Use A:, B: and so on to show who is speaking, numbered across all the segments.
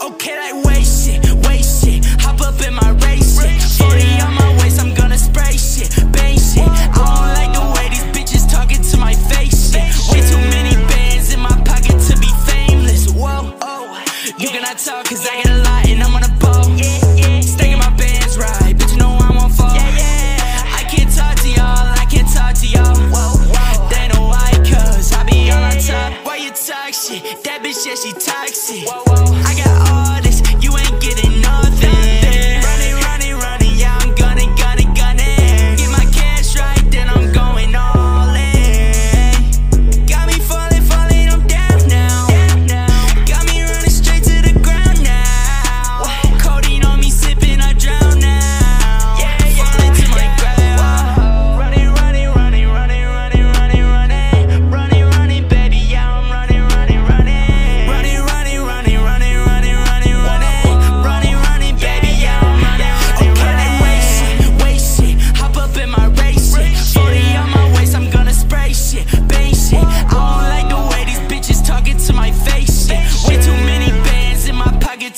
A: Okay, like waste shit, waste shit. Hop up in my race shit. 40 on my waist, I'm gonna spray shit, bang shit. I don't like the way these bitches talking to my face shit. Way too many bands in my pocket to be famous. Whoa, oh, you cannot talk cause I got a lot and I'm on a boat. Stacking my bands right, bitch, know I won't fall. I can't talk to y'all, I can't talk to y'all. Why, cause I be on top. Why you talk shit? That bitch, yeah, she talk.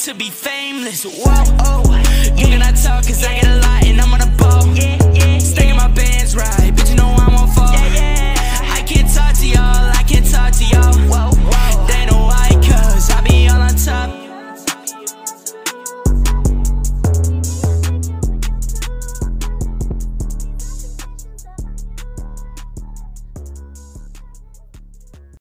A: to be famous. Whoa, oh.